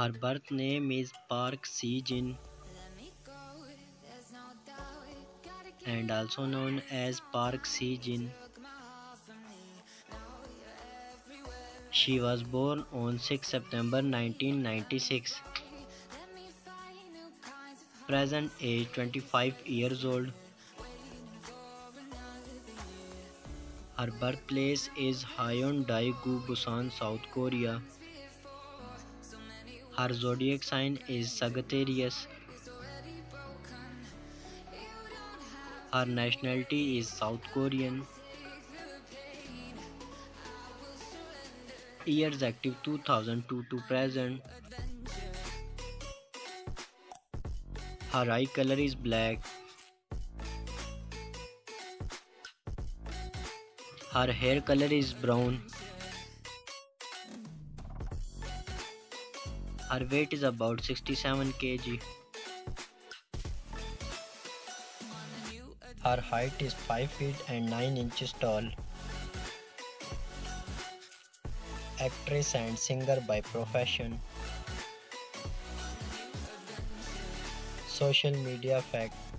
Her birth name is Park Se-jin and also known as Park Se-jin. She was born on 6 September 1996. Present age 25 years old. Her birthplace is Haeundae-gu, Busan, South Korea. Her zodiac sign is Sagittarius. Her nationality is South Korean. Years active 2002 to present. Her eye color is black. Her hair color is brown. Her weight is about 67 kg. Her height is 5 feet and 9 inches tall. Actress and singer by profession. Social media fact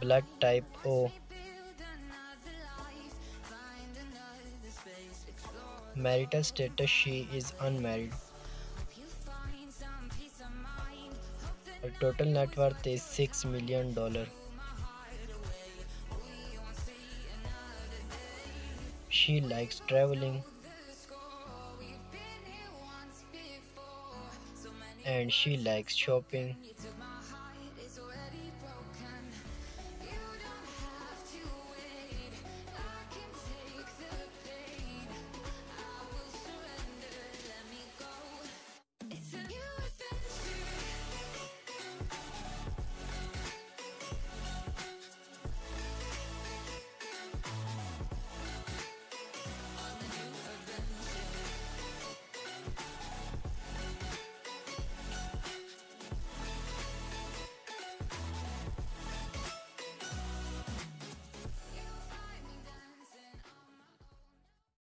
Blood type O Marital status she is unmarried. Her total net worth is 6 million dollar. She likes traveling and she likes shopping.